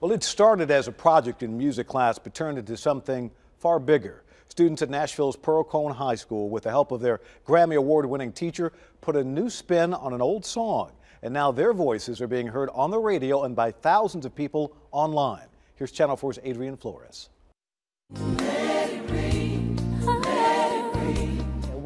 Well, it started as a project in music class, but turned into something far bigger. Students at Nashville's Pearl-Cohn High School, with the help of their Grammy Award winning teacher, put a new spin on an old song. And now their voices are being heard on the radio and by thousands of people online. Here's Channel 4's Adrian Flores.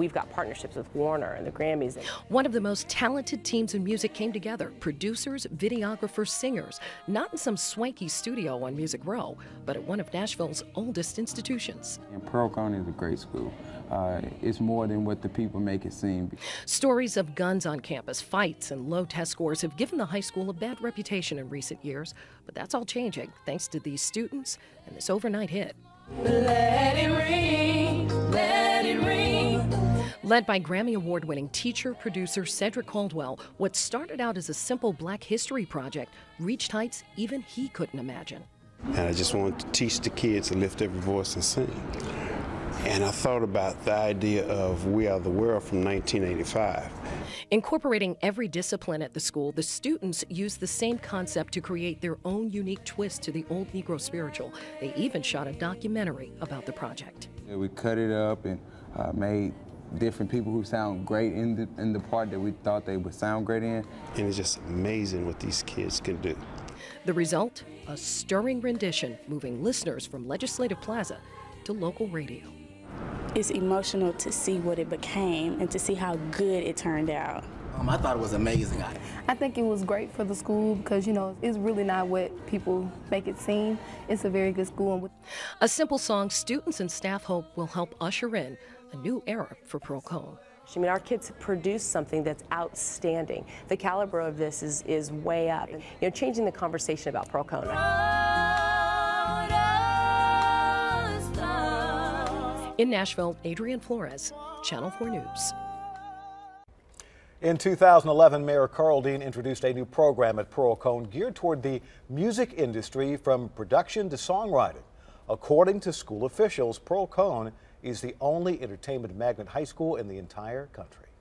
We've got partnerships with Warner and the Grammys. One of the most talented teams in music came together producers, videographers, singers, not in some swanky studio on Music Row, but at one of Nashville's oldest institutions. And Pearl-Cohn is a great school. Uh, it's more than what the people make it seem. Stories of guns on campus, fights, and low test scores have given the high school a bad reputation in recent years, but that's all changing thanks to these students and this overnight hit. Led by Grammy Award winning teacher producer Cedric Caldwell, what started out as a simple black history project reached heights even he couldn't imagine. And I just wanted to teach the kids to lift every voice and sing. And I thought about the idea of We Are the World from 1985. Incorporating every discipline at the school, the students used the same concept to create their own unique twist to the old Negro spiritual. They even shot a documentary about the project. Yeah, we cut it up and uh, made different people who sound great in the, in the part that we thought they would sound great in. And it's just amazing what these kids can do. The result? A stirring rendition moving listeners from Legislative Plaza to local radio. It's emotional to see what it became and to see how good it turned out. Um, I thought it was amazing. I think it was great for the school because, you know, it's really not what people make it seem. It's a very good school. A simple song students and staff hope will help usher in a new era for Pearl-Cohn. I mean, our kids produce something that's outstanding. The caliber of this is, is way up. You know, changing the conversation about Pearl-Cohn. In Nashville, Adrian Flores, Channel 4 News. In 2011, Mayor Karl Dean introduced a new program at Pearl-Cohn geared toward the music industry from production to songwriting. According to school officials, Pearl-Cohn is the only entertainment magnet high school in the entire country.